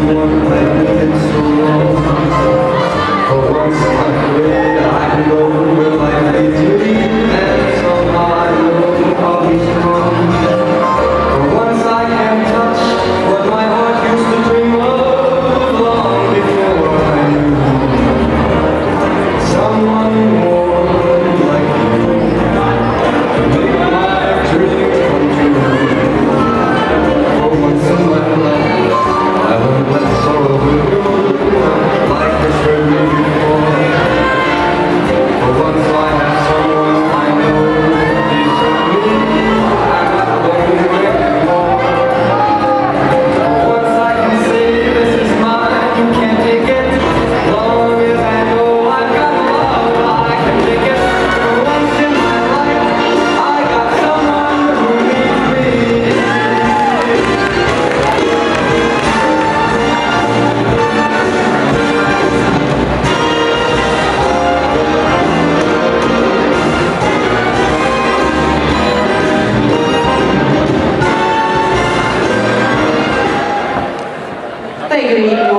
Amen. Thank you.